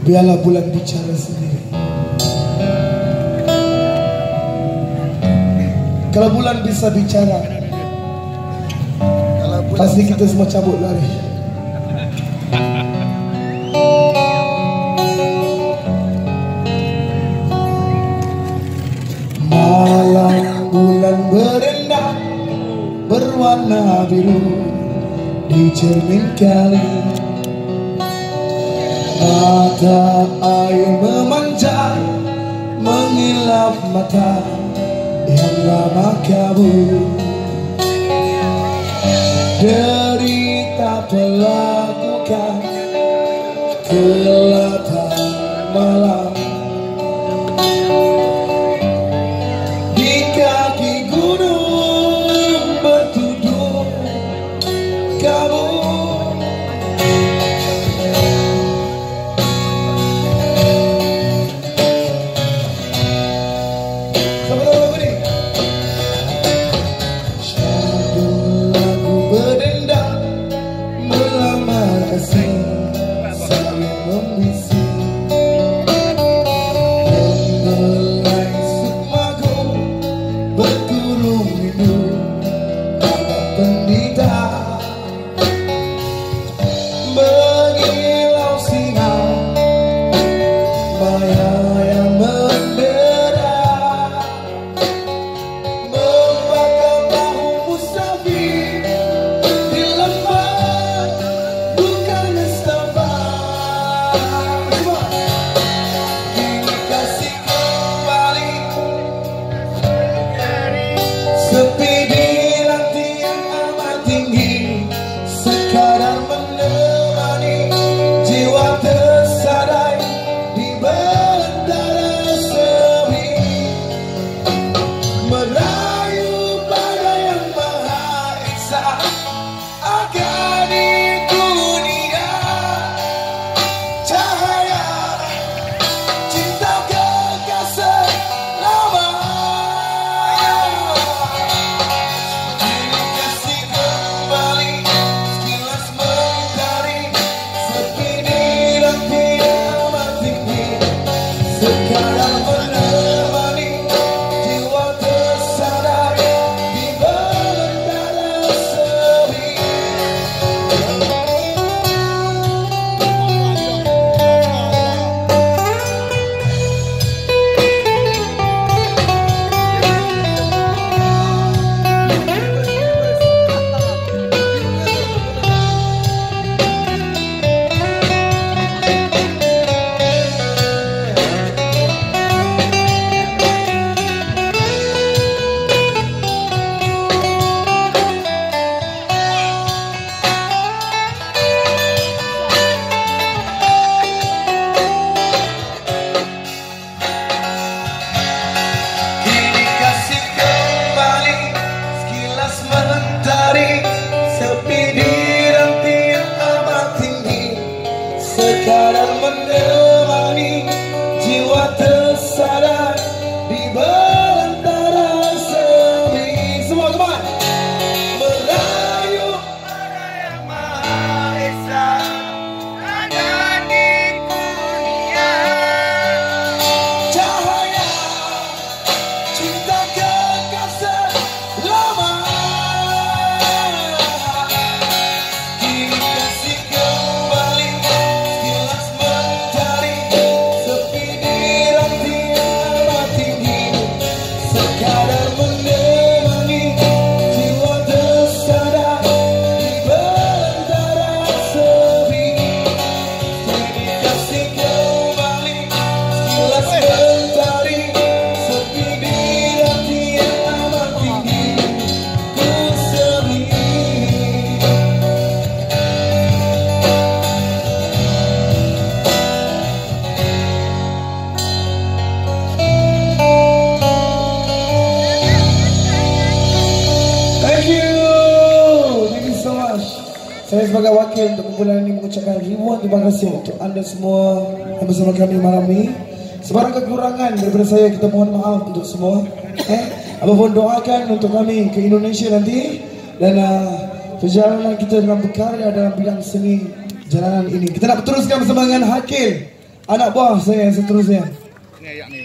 Biarlah bulan bicara sendiri. Kalau bulan bisa bicara Pasti kita semua cabut lari. Malam bulan berenang Berwarna biru Di cermin kali Mata air memanjang Mengilap mata Yang lama kabur. Derita pelakukan Kelatan malam. Di kaki gunung bertuduh kabur we see. Sekadar menemani jiwa tersadar Saya sebagai wakil untuk kumpulan ini mengucapkan ribuan terima kasih untuk anda semua yang bersama kami malam ini. Sebarang kekurangan daripada saya kita mohon maaf untuk semua. Eh, apapun doakan untuk kami ke Indonesia nanti dan uh, perjalanan kita dalam berkarya dalam bidang seni jalanan ini. Kita nak teruskan bersama dengan Hakil anak buah saya yang seterusnya. Ini ayak ni.